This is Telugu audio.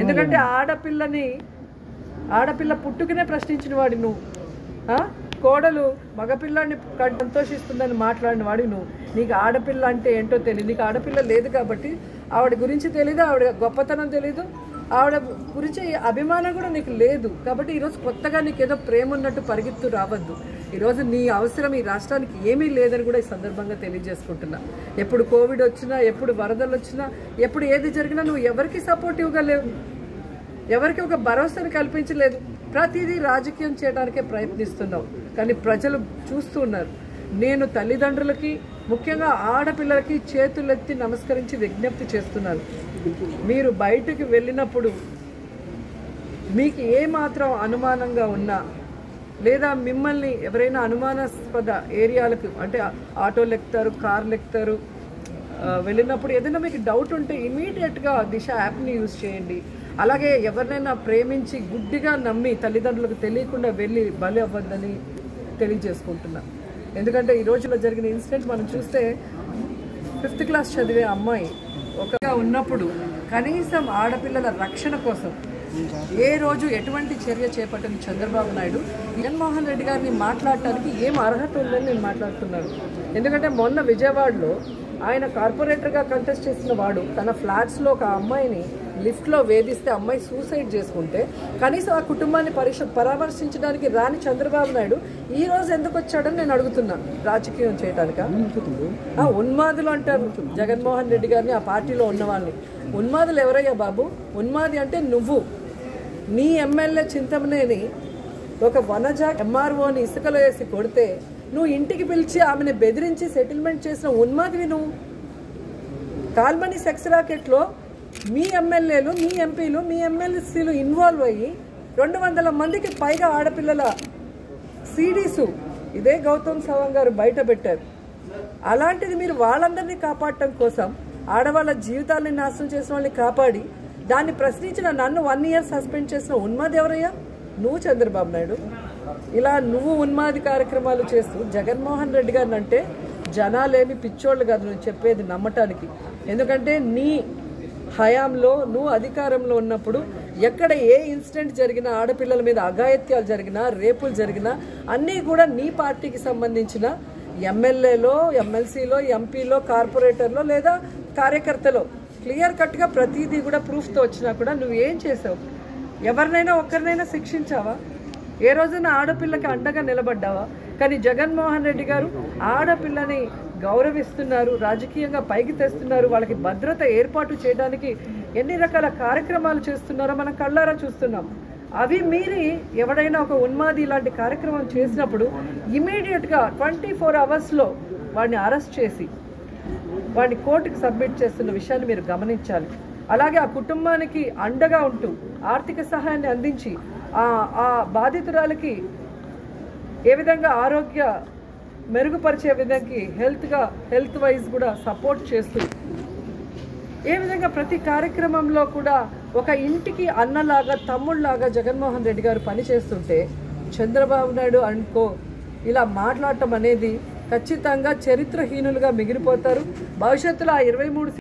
ఎందుకంటే ఆడపిల్లని ఆడపిల్ల పుట్టుకనే ప్రశ్నించిన వాడి నువ్వు. ఆ? కోడలు మగపిల్లాన్ని సంతోషిస్తుందని మాట్లాడిన వాడి నువ్వు. నీకు ఆడపిల్ల అంటే ఏంటో తెలియదు నీకు ఆడపిల్ల లేదు కాబట్టి ఆవిడ గురించి తెలీదు ఆవిడ గొప్పతనం తెలీదు. ఆవిడ గురించి అభిమానం కూడా నీకు లేదు. కాబట్టి ఈరోజు కొత్తగా నీకు ఏదో ప్రేమ ఉన్నట్టు పరిగెత్తు రావద్దు. ఈరోజు నీ అవసరం ఈ రాష్ట్రానికి ఏమీ లేదని కూడా ఈ సందర్భంగా తెలియజేసుకుంటున్నా. ఎప్పుడు కోవిడ్ వచ్చినా ఎప్పుడు వరదలు వచ్చినా ఎప్పుడు ఏది జరిగినా నువ్వు ఎవరికి సపోర్టివ్గా లేవు. ఎవరికి ఒక భరోసాను కల్పించలేదు. ప్రతిదీ రాజకీయం చేయడానికే ప్రయత్నిస్తున్నావు. కానీ ప్రజలు చూస్తూ ఉన్నారు. నేను తల్లిదండ్రులకి ముఖ్యంగా ఆడపిల్లలకి చేతులెత్తి నమస్కరించి విజ్ఞప్తి చేస్తున్నాను. మీరు బయటకు వెళ్ళినప్పుడు మీకు ఏమాత్రం అనుమానంగా ఉన్నా లేదా మిమ్మల్ని ఎవరైనా అనుమానాస్పద ఏరియాలకు అంటే ఆటోలు ఎక్కుతారు కార్లు ఎక్కుతారు వెళ్ళినప్పుడు ఏదైనా మీకు డౌట్ ఉంటే ఇమీడియట్గా దిశ యాప్ని యూజ్ చేయండి. అలాగే ఎవరినైనా ప్రేమించి గుడ్డిగా నమ్మి తల్లిదండ్రులకు తెలియకుండా వెళ్ళి బలి అవ్వద్దని తెలియజేసుకుంటున్నా. ఎందుకంటే ఈ రోజులో జరిగిన ఇన్సిడెంట్ మనం చూస్తే ఫిఫ్త్ క్లాస్ చదివే అమ్మాయి ఒకగా ఉన్నప్పుడు కనీసం ఆడపిల్లల రక్షణ కోసం ఏ రోజు ఎటువంటి చర్య చేపట్టిన చంద్రబాబు నాయుడు? జగన్మోహన్ రెడ్డి గారిని మాట్లాడటానికి ఏం అర్హత ఉందని నేను మాట్లాడుతున్నాను ఎందుకంటే మొన్న విజయవాడలో ఆయన కార్పొరేటర్గా కంటెస్ట్ చేసిన వాడు తన ఫ్లాట్స్లో ఒక అమ్మాయిని లిఫ్ట్లో వేధిస్తే అమ్మాయి సూసైడ్ చేసుకుంటే కనీసం ఆ కుటుంబాన్ని పరిశ పరామర్శించడానికి రాని చంద్రబాబు నాయుడు ఈ రోజు ఎందుకు వచ్చాడని నేను అడుగుతున్నా. రాజకీయం చేయడానిక ఆ, ఉన్మాదులు అంటారు. జగన్మోహన్ రెడ్డి గారిని ఆ పార్టీలో ఉన్న వాళ్ళని ఉన్మాదులు ఎవరయ్యా బాబు? ఉన్మాది అంటే నువ్వు. నీ ఎమ్మెల్యే చింతమనేని ఒక వనజ ఎంఆర్ఓని ఇసుకలో వేసి కొడితే నువ్వు ఇంటికి పిలిచి ఆమెను బెదిరించి సెటిల్మెంట్ చేసిన ఉన్మాదివి నువ్వు కాల్మనీ సెక్స్ రాకెట్లో మీ ఎమ్మెల్యేలు మీ ఎంపీలు మీ ఎమ్మెల్సీలు ఇన్వాల్వ్ అయ్యి రెండు వందల మందికి పైగా ఆడపిల్లల సీడీసు ఇదే గౌతమ్ సవాంగ్ గారు బయట పెట్టారు. అలాంటిది మీరు వాళ్ళందరినీ కాపాడటం కోసం ఆడవాళ్ళ జీవితాలని నాశనం చేసిన వాళ్ళని కాపాడి దాన్ని ప్రశ్నించిన నన్ను వన్ ఇయర్ సస్పెండ్ చేసిన ఉన్మాది ఎవరయ్యా? నువ్వు చంద్రబాబు నాయుడు. ఇలా నువ్వు ఉన్మాది కార్యక్రమాలు చేస్తూ జగన్మోహన్ రెడ్డి గారిని అంటే జనాలేమి పిచ్చోళ్ళు కాదు నువ్వు చెప్పేది నమ్మటానికి. ఎందుకంటే నీ హయాంలో నువ్వు అధికారంలో ఉన్నప్పుడు ఎక్కడ ఏ ఇన్సిడెంట్ జరిగినా ఆడపిల్లల మీద అఘాయిత్యాలు జరిగినా రేపులు జరిగినా అన్నీ కూడా నీ పార్టీకి సంబంధించిన ఎమ్మెల్యేలో ఎమ్మెల్సీలో ఎంపీలో కార్పొరేటర్లో లేదా కార్యకర్తలో క్లియర్ కట్గా ప్రతిదీ కూడా ప్రూఫ్తో వచ్చినా కూడా నువ్వు ఏం చేసావు? ఎవరినైనా ఒక్కరినైనా శిక్షించావా? ఏ రోజున ఆడపిల్లకి అండగా నిలబడ్డావా? కానీ జగన్మోహన్ రెడ్డి గారు ఆడపిల్లని గౌరవిస్తున్నారు రాజకీయంగా పైకి తెస్తున్నారు వాళ్ళకి భద్రత ఏర్పాటు చేయడానికి ఎన్ని రకాల కార్యక్రమాలు చేస్తున్నారో మనం కళ్ళారా చూస్తున్నాం. అవి మీరి ఎవడైనా ఒక ఉన్మాది ఇలాంటి కార్యక్రమం చేసినప్పుడు ఇమీడియట్గా ట్వంటీ ఫోర్ అవర్స్లో వాడిని అరెస్ట్ చేసి వాడిని కోర్టుకు సబ్మిట్ చేస్తున్న విషయాన్ని మీరు గమనించాలి. అలాగే ఆ కుటుంబానికి అండగా ఉంటూ ఆర్థిక సహాయాన్ని అందించి ఆ బాధితురాలకి ఏ విధంగా ఆరోగ్య మెరుగుపరిచే విధంగా హెల్త్గా హెల్త్ వైజ్ కూడా సపోర్ట్ చేస్తూ ఏ విధంగా ప్రతి కార్యక్రమంలో కూడా ఒక ఇంటికి అన్నలాగా తమ్ముళ్ళలాగా జగన్మోహన్ రెడ్డి గారు పనిచేస్తుంటే చంద్రబాబు నాయుడు అనుకో ఇలా మాట్లాడటం అనేది ఖచ్చితంగా చరిత్రహీనులుగా మిగిలిపోతారు. భవిష్యత్తులో ఆ ఇరవై మూడు